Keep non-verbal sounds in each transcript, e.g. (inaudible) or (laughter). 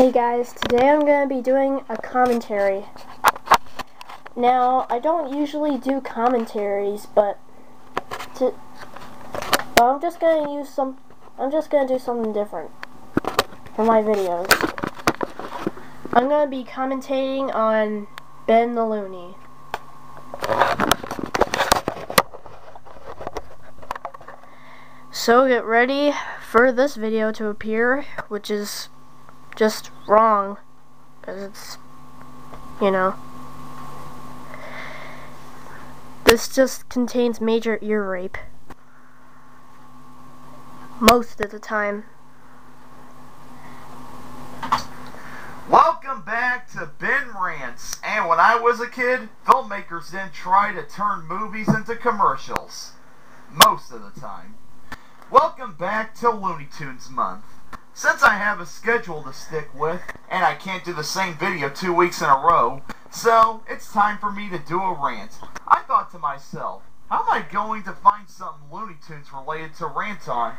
Hey guys, today I'm going to be doing a commentary. Now, I don't usually do commentaries, but to, I'm just going to use some I'm just going to do something different for my videos. I'm going to be commentating on Ben the Looney. So get ready for this video to appear, which is just wrong. Because it's, you know. This just contains major ear rape. Most of the time. Welcome back to Ben Rants. And when I was a kid, filmmakers didn't try to turn movies into commercials. Most of the time. Welcome back to Looney Tunes Month. Since I have a schedule to stick with, and I can't do the same video two weeks in a row, so it's time for me to do a rant. I thought to myself, how am I going to find something Looney Tunes related to rant on?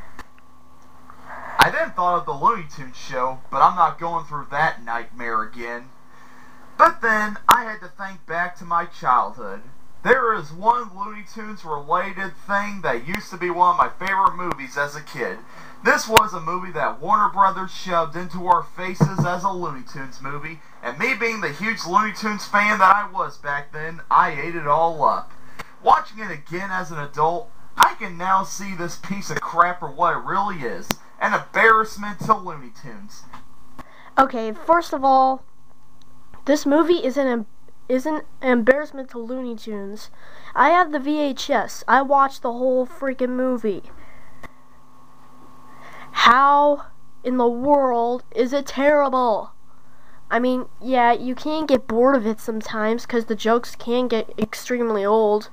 I then thought of the Looney Tunes show, but I'm not going through that nightmare again. But then, I had to think back to my childhood. There is one Looney Tunes related thing that used to be one of my favorite movies as a kid. This was a movie that Warner Brothers shoved into our faces as a Looney Tunes movie, and me being the huge Looney Tunes fan that I was back then, I ate it all up. Watching it again as an adult, I can now see this piece of crap for what it really is an embarrassment to Looney Tunes. Okay, first of all, this movie is an is an embarrassment to Looney Tunes. I have the VHS. I watched the whole freaking movie. How in the world is it terrible? I mean, yeah, you can get bored of it sometimes because the jokes can get extremely old.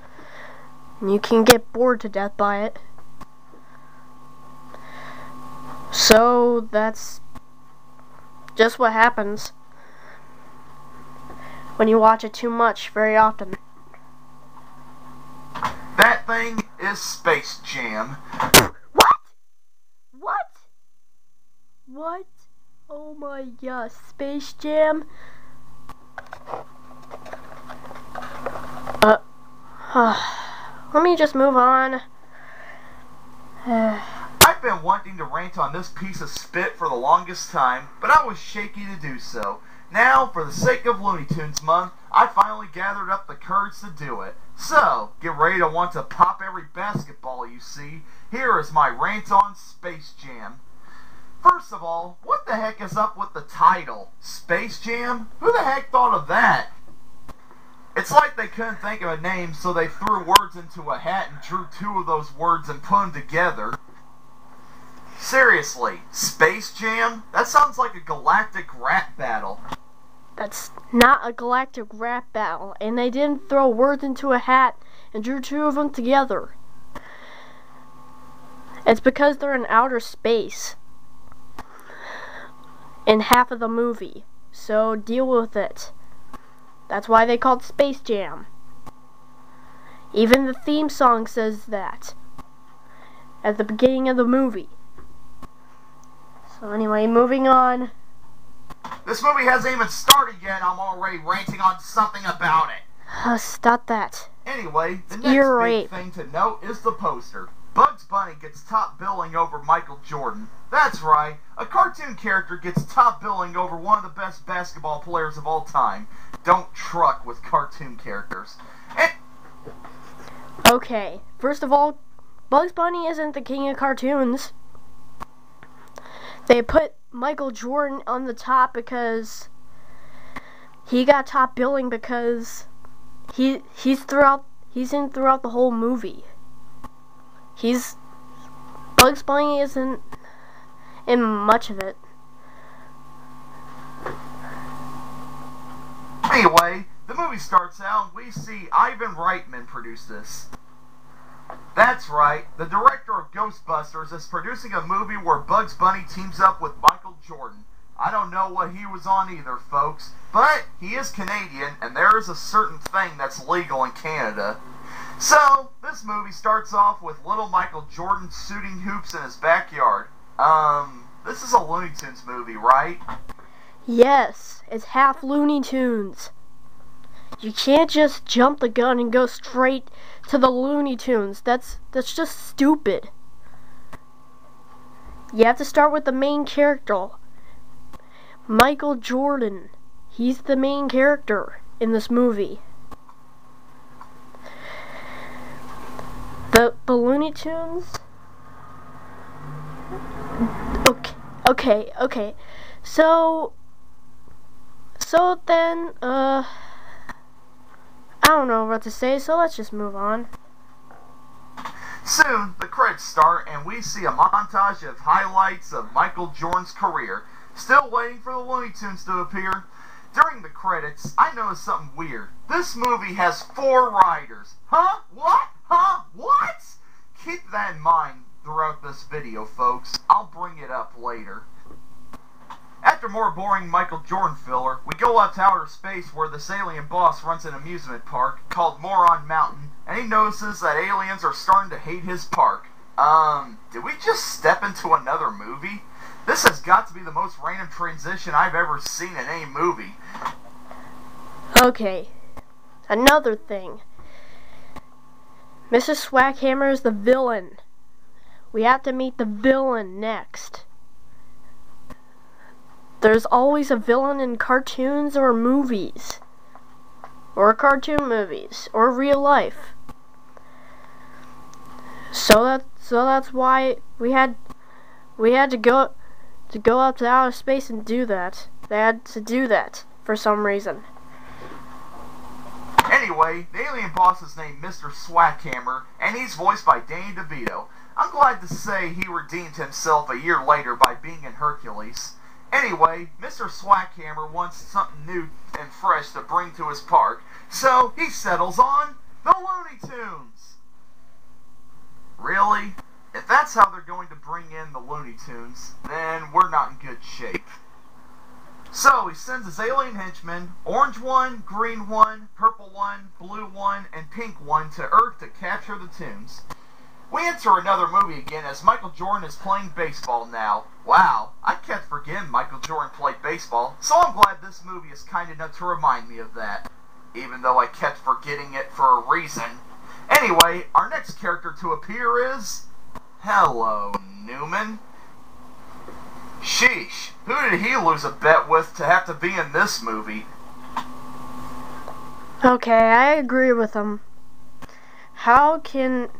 You can get bored to death by it. So, that's just what happens when you watch it too much very often. That thing is Space Jam. What? What? What? Oh my gosh, Space Jam? Uh, let me just move on. (sighs) I've been wanting to rant on this piece of spit for the longest time, but I was shaky to do so. Now, for the sake of Looney Tunes Month, I finally gathered up the courage to do it. So, get ready to want to pop every basketball you see. Here is my rant on Space Jam. First of all, what the heck is up with the title? Space Jam? Who the heck thought of that? It's like they couldn't think of a name, so they threw words into a hat and drew two of those words and put them together. Seriously, Space Jam? That sounds like a galactic rap battle. That's not a galactic rap battle, and they didn't throw words into a hat and drew two of them together. It's because they're in outer space. In half of the movie. So deal with it. That's why they called Space Jam. Even the theme song says that. At the beginning of the movie. So anyway, moving on. This movie hasn't even started yet. I'm already ranting on something about it. Uh, stop that. Anyway, the It's next big rape. thing to note is the poster. Bugs Bunny gets top billing over Michael Jordan. That's right, a cartoon character gets top billing over one of the best basketball players of all time. Don't truck with cartoon characters. And Okay, first of all, Bugs Bunny isn't the king of cartoons. They put Michael Jordan on the top because he got top billing because he he's throughout he's in throughout the whole movie. He's Bugs Bunny isn't in much of it. Anyway, the movie starts out we see Ivan Reitman produce this. That's right, the director of Ghostbusters is producing a movie where Bugs Bunny teams up with Michael Jordan. I don't know what he was on either, folks, but he is Canadian and there is a certain thing that's legal in Canada. So, this movie starts off with little Michael Jordan shooting hoops in his backyard. Um, this is a Looney Tunes movie, right? Yes, it's half Looney Tunes. You can't just jump the gun and go straight to the Looney Tunes. That's that's just stupid. You have to start with the main character. Michael Jordan. He's the main character in this movie. The the Looney Tunes Okay, okay, okay. So so then, uh, I don't know what to say, so let's just move on. Soon, the credits start, and we see a montage of highlights of Michael Jordan's career. Still waiting for the Looney Tunes to appear. During the credits, I noticed something weird. This movie has four writers. Huh? What? Huh? What? Keep that in mind throughout this video, folks. I'll bring it up later. After more boring Michael Jordan filler, we go out to outer space where the alien boss runs an amusement park called Moron Mountain, and he notices that aliens are starting to hate his park. Um, did we just step into another movie? This has got to be the most random transition I've ever seen in any movie. Okay, another thing. Mrs. Swackhammer is the villain. We have to meet the villain next. There's always a villain in cartoons or movies. Or cartoon movies. Or real life. So that so that's why we had we had to go to go up to outer space and do that. They had to do that for some reason. Anyway, the alien boss is named Mr. Swackhammer, and he's voiced by Danny DeVito. I'm glad to say he redeemed himself a year later by being in Hercules. Anyway, Mr. Swackhammer wants something new and fresh to bring to his park, so he settles on the Looney Tunes. Really? If that's how they're going to bring in the Looney Tunes, then we're not in good shape. So he sends his alien henchmen, orange one, green one, purple one, blue one, and pink one to Earth to capture the tunes. We enter another movie again as Michael Jordan is playing baseball now. Wow, I kept forgetting Michael Jordan played baseball, so I'm glad this movie is kind enough to remind me of that. Even though I kept forgetting it for a reason. Anyway, our next character to appear is... Hello, Newman. Sheesh, who did he lose a bet with to have to be in this movie? Okay, I agree with him. How can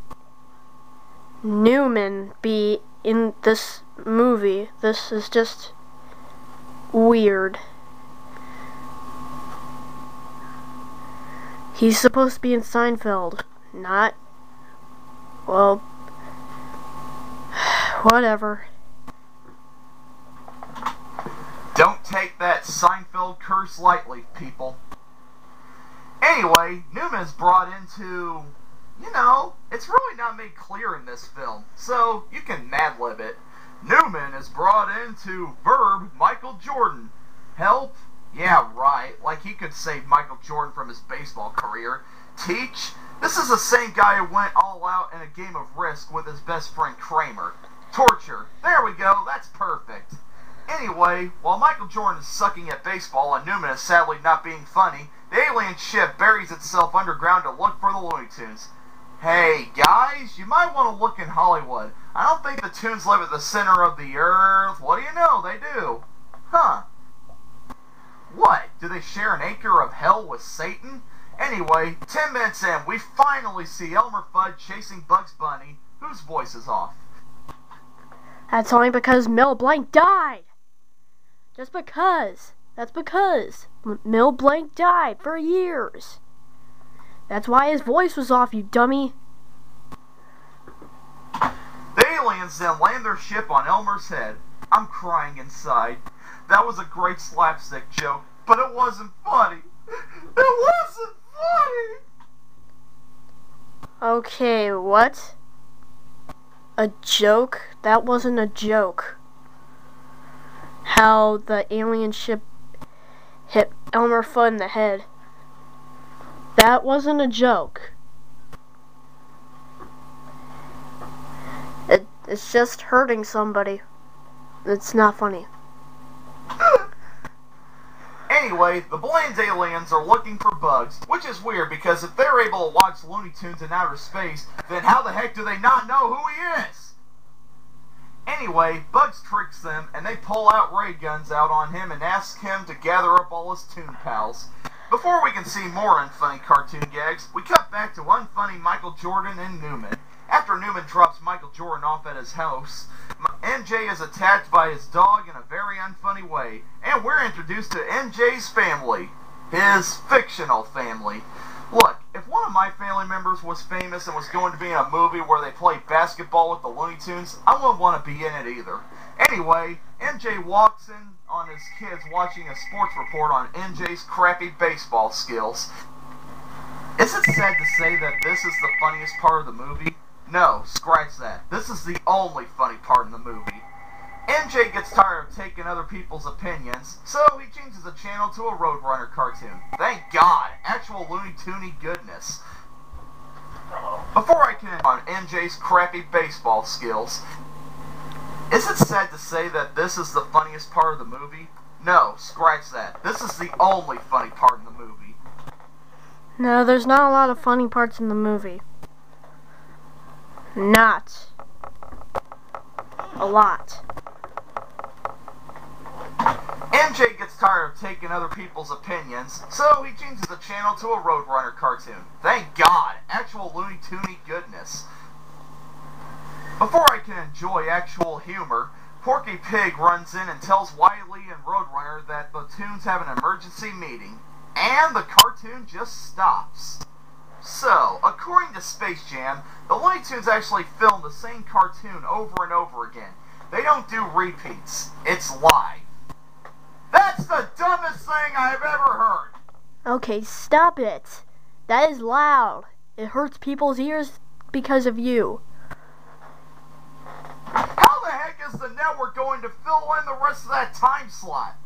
Newman be in this movie? This is just weird. He's supposed to be in Seinfeld, not. Well. (sighs) Whatever. Don't take that Seinfeld curse lightly, people. Anyway, Newman's brought into, you know, it's really not made clear in this film, so you can madlib it. Newman is brought into Verb Michael Jordan. Help? Yeah, right. Like he could save Michael Jordan from his baseball career. Teach? This is the same guy who went all out in a game of risk with his best friend Kramer. Torture. There we go. That's perfect. Anyway, while Michael Jordan is sucking at baseball and Newman is sadly not being funny, the alien ship buries itself underground to look for the Looney Tunes. Hey, guys, you might want to look in Hollywood. I don't think the Tunes live at the center of the earth. What do you know? They do. Huh. What? Do they share an acre of hell with Satan? Anyway, 10 minutes in, we finally see Elmer Fudd chasing Bugs Bunny, whose voice is off. That's only because Mel Blanc died. Just because. That's because Mel Blanc died for years. That's why his voice was off, you dummy. The aliens then land their ship on Elmer's head. I'm crying inside. That was a great slapstick joke, but it wasn't funny. It wasn't funny. Okay, what? A joke? That wasn't a joke. How the alien ship hit Elmer Fudd in the head. That wasn't a joke. It, it's just hurting somebody. It's not funny. (laughs) Anyway, the Bland aliens are looking for Bugs, which is weird because if they're able to watch Looney Tunes in outer space, then how the heck do they not know who he is? Anyway, Bugs tricks them and they pull out ray guns out on him and ask him to gather up all his Toon pals. Before we can see more unfunny cartoon gags, we cut back to unfunny Michael Jordan and Newman. After Newman drops Michael Jordan off at his house, MJ is attacked by his dog in a very unfunny way, and we're introduced to MJ's family, his fictional family. Look, if one of my family members was famous and was going to be in a movie where they play basketball with the Looney Tunes, I wouldn't want to be in it either. Anyway, MJ walks in on his kids watching a sports report on MJ's crappy baseball skills. Is it sad to say that this is the funniest part of the movie? No, scratch that. This is the only funny part in the movie. NJ gets tired of taking other people's opinions, so he changes the channel to a Roadrunner cartoon. Thank God! Actual Looney Toony goodness. Before I can end on MJ's crappy baseball skills, is it sad to say that this is the funniest part of the movie? No, scratch that. This is the only funny part in the movie. No, there's not a lot of funny parts in the movie. Not a lot. MJ gets tired of taking other people's opinions, so he changes the channel to a Roadrunner cartoon. Thank God! Actual Looney Toony goodness. Before I can enjoy actual humor, Porky Pig runs in and tells Wiley and Roadrunner that the Toons have an emergency meeting, and the cartoon just stops. So, according to Space Jam, the Looney Tunes actually film the same cartoon over and over again. They don't do repeats. It's live. That's the dumbest thing I've ever heard. Okay, stop it. That is loud. It hurts people's ears because of you. How the heck is the network going to fill in the rest of that time slot?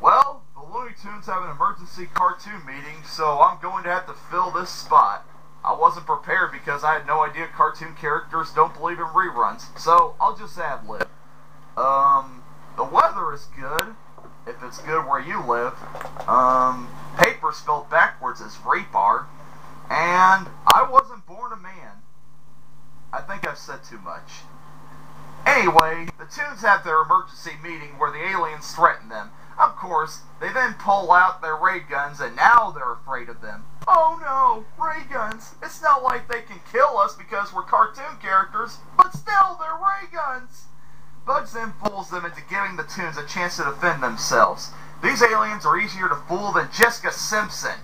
Well, the Looney Tunes have an emergency cartoon meeting, so I'm going to have to fill this spot. I wasn't prepared because I had no idea cartoon characters don't believe in reruns, so I'll just ad lib. Um, the weather is good, if it's good where you live. Um, paper spelled backwards is rebar, and I wasn't. I think I've said too much. Anyway, the Toons have their emergency meeting where the aliens threaten them. Of course, they then pull out their ray guns and now they're afraid of them. Oh no, ray guns! It's not like they can kill us because we're cartoon characters, but still, they're ray guns! Bugs then fools them into giving the Toons a chance to defend themselves. These aliens are easier to fool than Jessica Simpson.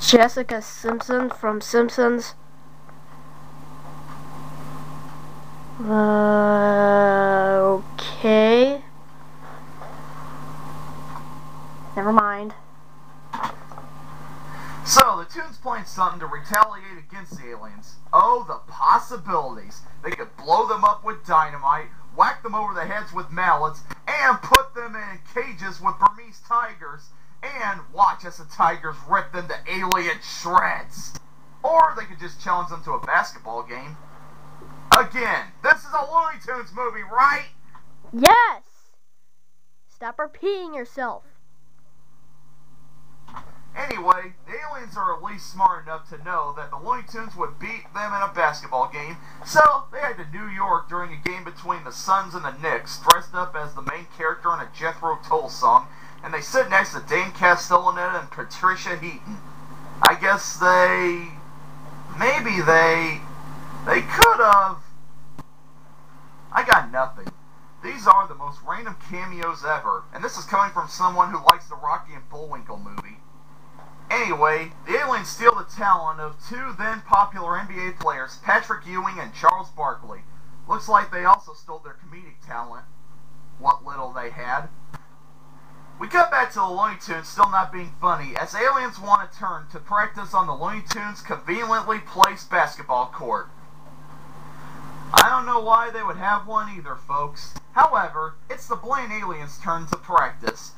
Jessica Simpson from Simpsons? Uh, okay. Never mind. So, the Toons plan something to retaliate against the aliens. Oh, the possibilities. They could blow them up with dynamite, whack them over the heads with mallets, and put them in cages with Burmese tigers, and watch as the tigers rip them to alien shreds. Or they could just challenge them to a basketball game. Again, this is a Looney Tunes movie, right? Yes! Stop repeating yourself. Anyway, the aliens are at least smart enough to know that the Looney Tunes would beat them in a basketball game, so they head to New York during a game between the Suns and the Knicks, dressed up as the main character in a Jethro Tull song, and they sit next to Dan Castellaneta and Patricia Heaton. I guess they... maybe they... they could have... I got nothing. These are the most random cameos ever, and this is coming from someone who likes the Rocky and Bullwinkle movie. Anyway, the aliens steal the talent of two then popular NBA players, Patrick Ewing and Charles Barkley. Looks like they also stole their comedic talent. What little they had. We cut back to the Looney Tunes still not being funny, as aliens want to turn to practice on the Looney Tunes conveniently placed basketball court. I don't know why they would have one either, folks. However, it's the Blaine aliens' turn to practice.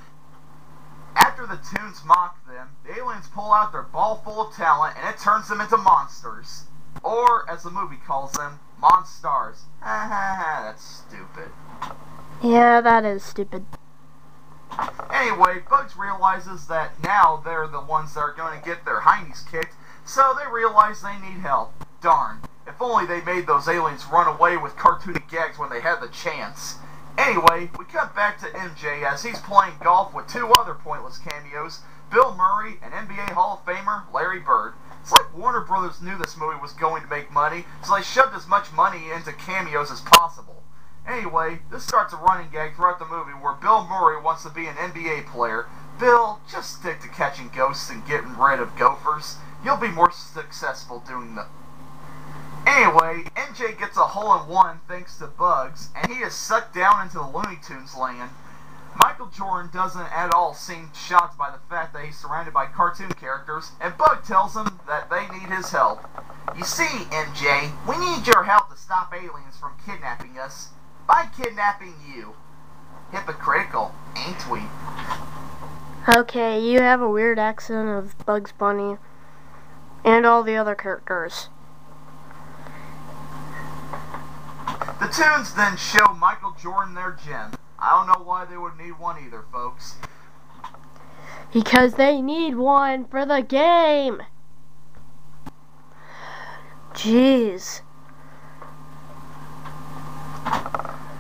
After the Toons mock them, the aliens pull out their ball full of talent and it turns them into monsters. Or, as the movie calls them, monstars. Ha ha ha, that's stupid. Yeah, that is stupid. Anyway, Bugs realizes that now they're the ones that are going to get their hindies kicked, so they realize they need help. Darn, if only they made those aliens run away with cartoony gags when they had the chance. Anyway, we cut back to MJ as he's playing golf with two other pointless cameos, Bill Murray and NBA Hall of Famer Larry Bird. It's like Warner Brothers knew this movie was going to make money, so they shoved as much money into cameos as possible. Anyway, this starts a running gag throughout the movie where Bill Murray wants to be an NBA player. Bill, just stick to catching ghosts and getting rid of gophers. You'll be more successful doing the Anyway, MJ gets a hole-in-one thanks to Bugs, and he is sucked down into the Looney Tunes land. Michael Jordan doesn't at all seem shocked by the fact that he's surrounded by cartoon characters, and Bug tells him that they need his help. You see, MJ, we need your help to stop aliens from kidnapping us by kidnapping you. Hypocritical, ain't we? Okay, you have a weird accent of Bugs Bunny and all the other characters. The tunes then show Michael Jordan their gem. I don't know why they would need one either, folks. Because they need one for the game. Jeez.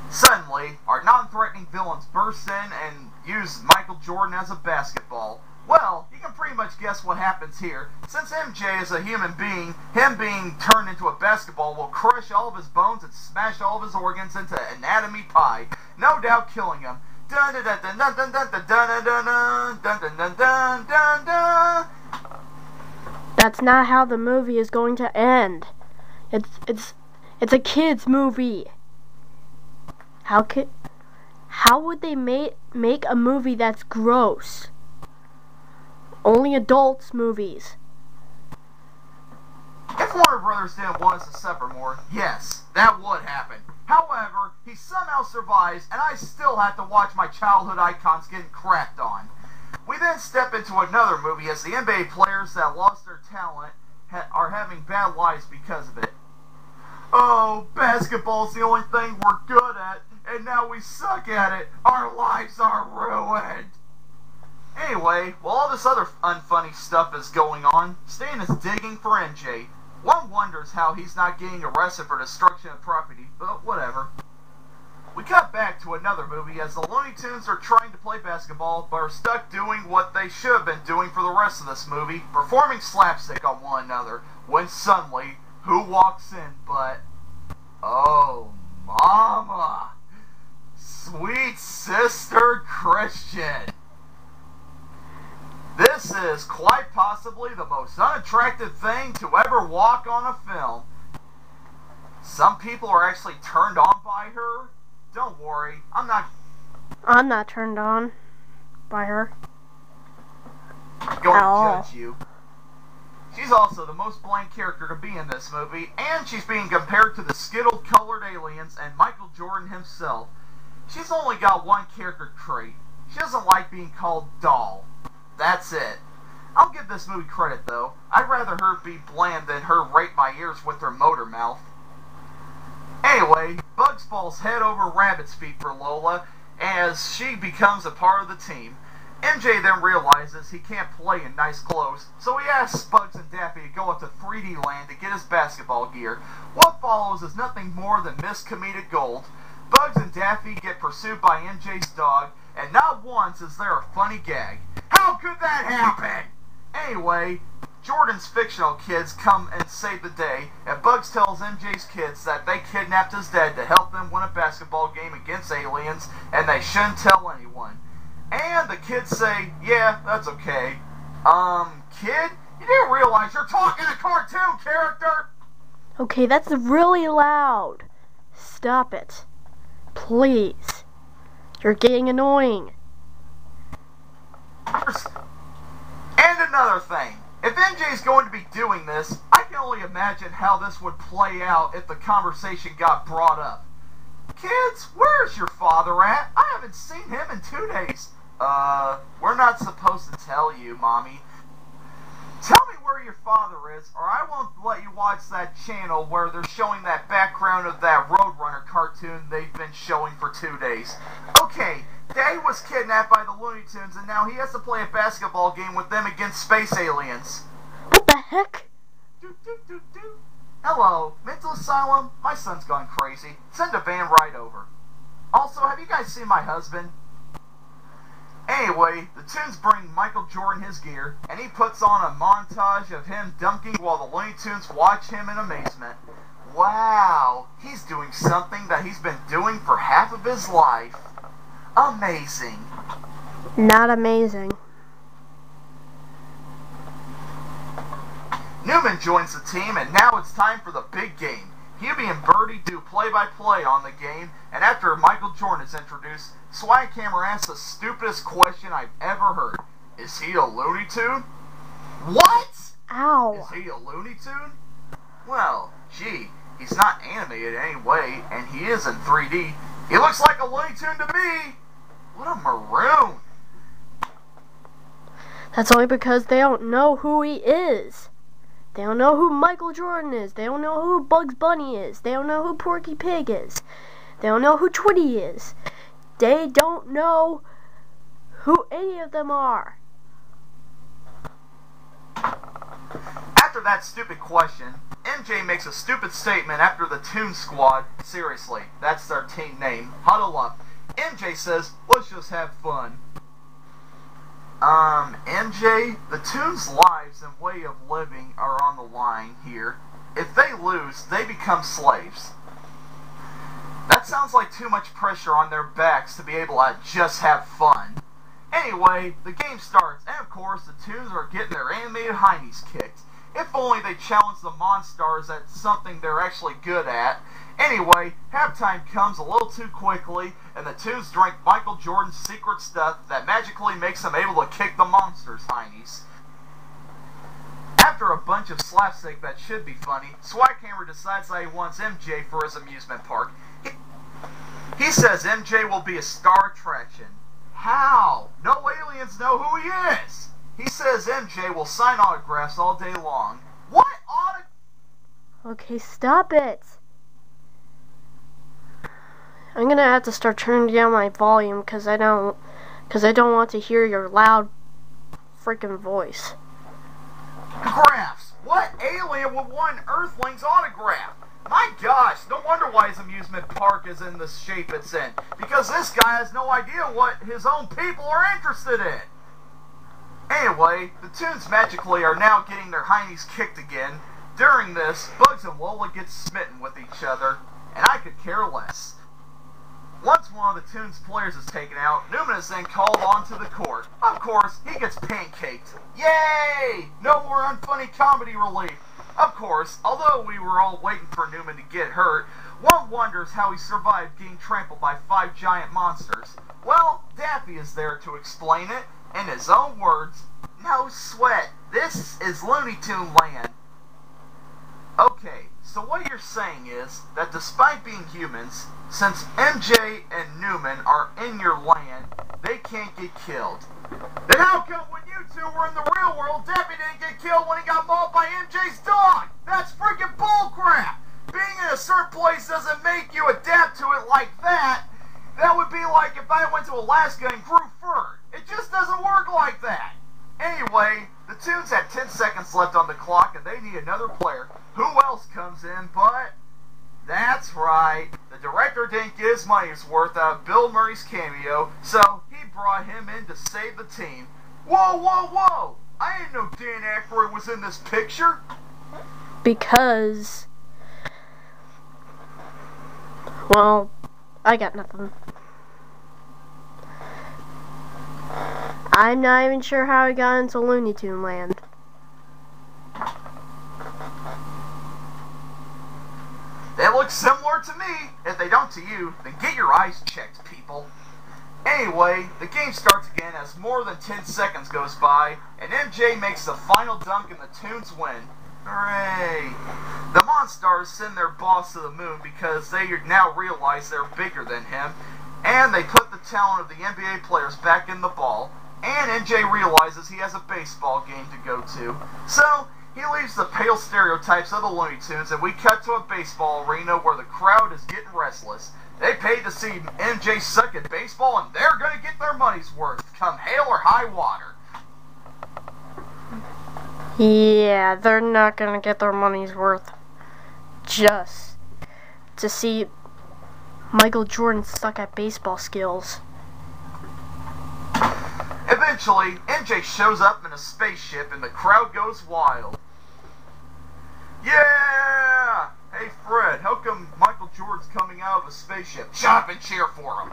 Suddenly, our non-threatening villains burst in and use Michael Jordan as a basketball. Well, you can pretty much guess what happens here. Since MJ is a human being, him being turned into a basketball will crush all of his bones and smash all of his organs into anatomy pie, no doubt killing him. Dun dun dun dun dun dun dun dun dun dun dun dun dun dun That's not how the movie is going to end. It's it's it's a kids movie. How could how would they make make a movie that's gross? Only adults movies. If Warner Brothers didn't want us to suffer more, yes, that would happen. However, he somehow survives, and I still have to watch my childhood icons getting crapped on. We then step into another movie as the NBA players that lost their talent ha- are having bad lives because of it. Oh, basketball's the only thing we're good at, and now we suck at it. Our lives are ruined. Anyway, while all this other unfunny stuff is going on, Stan is digging for MJ. One wonders how he's not getting arrested for destruction of property, but whatever. We cut back to another movie as the Looney Tunes are trying to play basketball, but are stuck doing what they should have been doing for the rest of this movie, performing slapstick on one another, when suddenly, who walks in but... Oh, Mama! Sweet Sister Christian! This is quite possibly the most unattractive thing to ever walk on a film. Some people are actually turned on by her. Don't worry, I'm not I'm not turned on by her. going At all. to judge you. She's also the most blank character to be in this movie, and she's being compared to the skittle colored aliens and Michael Jordan himself. She's only got one character trait. She doesn't like being called doll. That's it. Give this movie credit though. I'd rather her be bland than her rape my ears with her motor mouth. Anyway, Bugs falls head over rabbit's feet for Lola as she becomes a part of the team. MJ then realizes he can't play in nice clothes, so he asks Bugs and Daffy to go up to 3D Land to get his basketball gear. What follows is nothing more than miscommitted gold. Bugs and Daffy get pursued by MJ's dog, and not once is there a funny gag. How could that happen? Anyway, Jordan's fictional kids come and save the day, and Bugs tells MJ's kids that they kidnapped his dad to help them win a basketball game against aliens, and they shouldn't tell anyone. And the kids say, yeah, that's okay. Um, kid, you didn't realize you're talking to a cartoon character? Okay, that's really loud. Stop it. Please. You're getting annoying. And another thing, if MJ's going to be doing this, I can only imagine how this would play out if the conversation got brought up. Kids, where's your father at? I haven't seen him in two days. Uh, we're not supposed to tell you, Mommy. Tell me where your father is, or I won't let you watch that channel where they're showing that background of that Roadrunner cartoon they've been showing for two days. Okay, Dave was kidnapped by the Looney Tunes, and now he has to play a basketball game with them against space aliens. What the heck? Do, do, do, do. Hello, mental asylum. My son's gone crazy. Send a van right over. Also, have you guys seen my husband? Anyway, the Tunes bring Michael Jordan his gear, and he puts on a montage of him dunking while the Looney Tunes watch him in amazement. Wow, he's doing something that he's been doing for half of his life. Amazing. Not amazing. Newman joins the team, and now it's time for the big game. Hubie and Bertie do play-by-play on the game, and after Michael Jordan is introduced, Swackhammer asks the stupidest question I've ever heard. Is he a Looney Tune? What? Ow. Is he a Looney Tune? Well, gee, he's not animated anyway, and he is in 3D. He looks like a Looney Tune to me! What a maroon! That's only because they don't know who he is. They don't know who Michael Jordan is. They don't know who Bugs Bunny is. They don't know who Porky Pig is. They don't know who Tweety is. They don't know who any of them are. After that stupid question, MJ makes a stupid statement after the Toon Squad, seriously, that's their team name, huddle up. MJ says, let's just have fun. Um, MJ, the Toons' lives and way of living are on the line here. If they lose, they become slaves. That sounds like too much pressure on their backs to be able to just have fun. Anyway, the game starts, and of course, the Toons are getting their animated heinies kicked. If only they challenge the Monstars at something they're actually good at. Anyway, halftime comes a little too quickly, and the Toons drink Michael Jordan's secret stuff that magically makes them able to kick the Monsters' heinies. After a bunch of slapstick that should be funny, Swackhammer decides that he wants MJ for his amusement park. He, he says MJ will be a star attraction. How? No aliens know who he is! He says MJ will sign autographs all day long. What autographs? Okay, stop it. I'm gonna have to start turning down my volume because I don't, because I don't want to hear your loud, freaking voice. Autographs! What alien would want Earthling's autograph? My gosh, no wonder why his amusement park is in the shape it's in. Because this guy has no idea what his own people are interested in. Anyway, the Toons magically are now getting their heinies kicked again. During this, Bugs and Lola get smitten with each other, and I could care less. Once one of the Toons players is taken out, Newman is then called onto the court. Of course, he gets pancaked. Yay! No more unfunny comedy relief. Of course, although we were all waiting for Newman to get hurt, one wonders how he survived being trampled by five giant monsters. Well, Daffy is there to explain it, in his own words, no sweat, this is Looney Tune land. Okay, so what you're saying is that despite being humans, since MJ and Newman are in your land, they can't get killed. Then how come when you two were in the real world, Debbie didn't get killed when he got mauled by MJ's dog? That's freaking bullcrap! Being in a certain place doesn't make you adapt to it like that. That would be like if I went to Alaska and grew fur. Doesn't work like that. Anyway, the Toons have 10 seconds left on the clock and they need another player. Who else comes in but... That's right. The director didn't get his money's worth out of Bill Murray's cameo, so he brought him in to save the team. Whoa, whoa, whoa! I didn't know Dan Aykroyd was in this picture. Because, well, I got nothing. I'm not even sure how I got into Looney Tune land. They look similar to me. If they don't to you, then get your eyes checked, people. Anyway, the game starts again as more than 10 seconds goes by, and MJ makes the final dunk and the Toons win. Hooray! The Monstars send their boss to the moon because they now realize they're bigger than him, and they put the talent of the NBA players back in the ball, and MJ realizes he has a baseball game to go to. So, he leaves the pale stereotypes of the Looney Tunes, and we cut to a baseball arena where the crowd is getting restless. They paid to see MJ suck at baseball, and they're going to get their money's worth, come hail or high water. Yeah, they're not going to get their money's worth just to see Michael Jordan suck at baseball skills. Eventually, MJ shows up in a spaceship and the crowd goes wild. Yeah! Hey Fred, how come Michael Jordan's coming out of a spaceship? Shut up and cheer for him!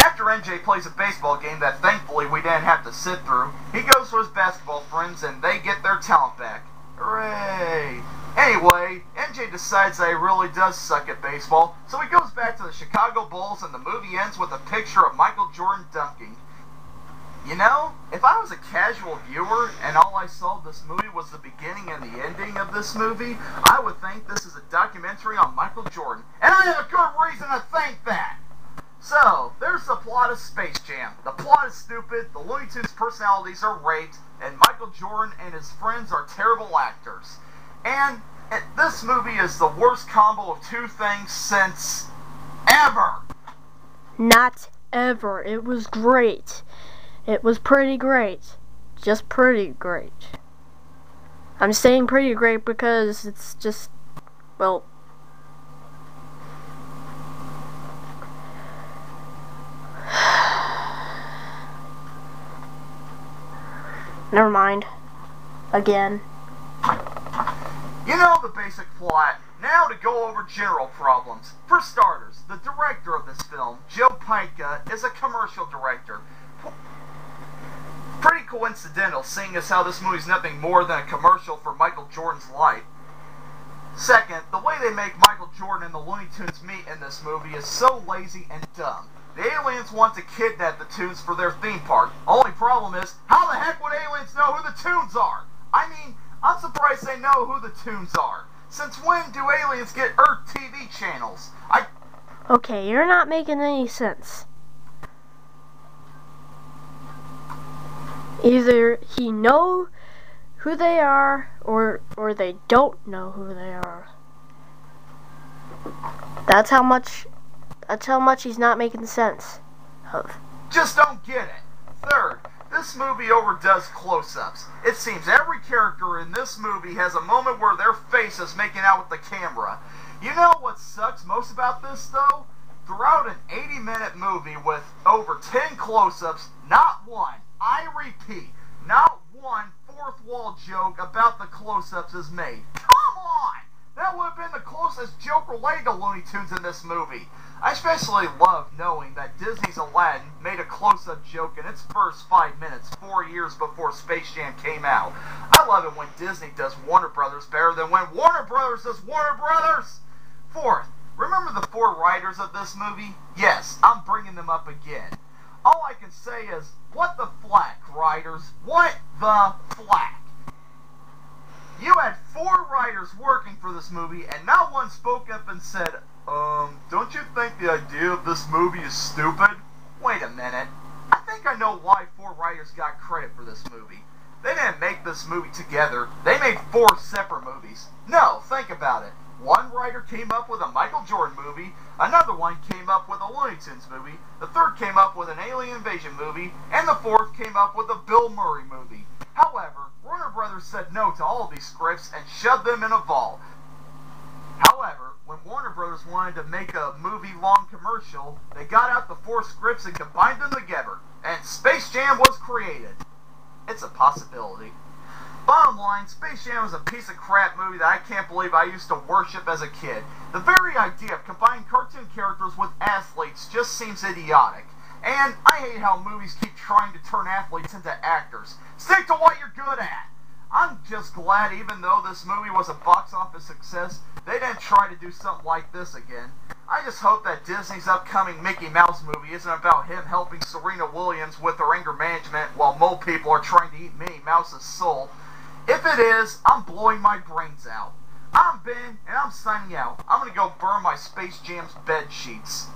After MJ plays a baseball game that thankfully we didn't have to sit through, he goes to his basketball friends and they get their talent back. Hooray! Anyway, MJ decides that he really does suck at baseball, so he goes back to the Chicago Bulls and the movie ends with a picture of Michael Jordan dunking. You know, if I was a casual viewer and all I saw this movie was the beginning and the ending of this movie, I would think this is a documentary on Michael Jordan. And I have a good reason to think that! So, there's the plot of Space Jam. The plot is stupid, the Looney Tunes personalities are raped, and Michael Jordan and his friends are terrible actors. And this movie is the worst combo of two things since ever! Not ever. It was great. It was pretty great. Just pretty great. I'm saying pretty great because it's just, well, (sighs) Never mind. Again. You know the basic plot. Now to go over general problems. For starters, the director of this film, Joe Pytka, is a commercial director. Pretty coincidental, seeing as how this movie's nothing more than a commercial for Michael Jordan's life. Second, the way they make Michael Jordan and the Looney Tunes meet in this movie is so lazy and dumb. The aliens want to kidnap the Tunes for their theme park. Only problem is, how the heck would aliens know who the Tunes are? I mean, I'm surprised they know who the Tunes are. Since when do aliens get Earth TV channels? I... Okay, you're not making any sense. Either he know who they are or or they don't know who they are. That's how much that's how much he's not making sense of. Just don't get it. Third, this movie overdoes close-ups. It seems every character in this movie has a moment where their face is making out with the camera. You know what sucks most about this though? Throughout an 80-minute movie with over 10 close-ups, not one, I repeat, not one fourth wall joke about the close-ups is made. Come on! That would have been the closest joke related to Looney Tunes in this movie. I especially love knowing that Disney's Aladdin made a close-up joke in its first five minutes, four years before Space Jam came out. I love it when Disney does Warner Brothers better than when Warner Brothers does Warner Brothers! Fourth, remember the four writers of this movie? Yes, I'm bringing them up again. All I can say is, what the flack, writers? What the flack? You had four writers working for this movie, and not one spoke up and said, um, don't you think the idea of this movie is stupid? Wait a minute. I think I know why four writers got credit for this movie. They didn't make this movie together. They made four separate movies. No, think about it. One writer came up with a Michael Jordan movie, another one came up with a Looney Tunes movie, the third came up with an alien invasion movie, and the fourth came up with a Bill Murray movie. However, Warner Brothers said no to all of these scripts and shoved them in a vault. However, when Warner Brothers wanted to make a movie-long commercial, they got out the four scripts and combined them together, and Space Jam was created. It's a possibility. Bottom line, Space Jam is a piece of crap movie that I can't believe I used to worship as a kid. The very idea of combining cartoon characters with athletes just seems idiotic. And I hate how movies keep trying to turn athletes into actors. Stick to what you're good at! I'm just glad even though this movie was a box office success, they didn't try to do something like this again. I just hope that Disney's upcoming Mickey Mouse movie isn't about him helping Serena Williams with her anger management while mole people are trying to eat Minnie Mouse's soul. If it is, I'm blowing my brains out. I'm Ben, and I'm signing out. I'm gonna go burn my Space Jam's bed sheets.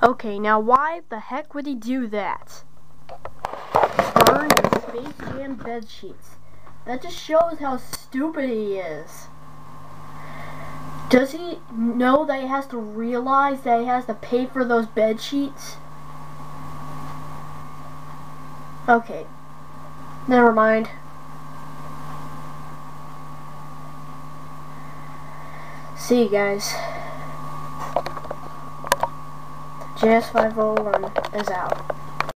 Okay, now why the heck would he do that? Burn the Space Jam bed sheets. That just shows how stupid he is. Does he know that he has to realize that he has to pay for those bed sheets? Okay. Never mind. See you guys. JS501 is out.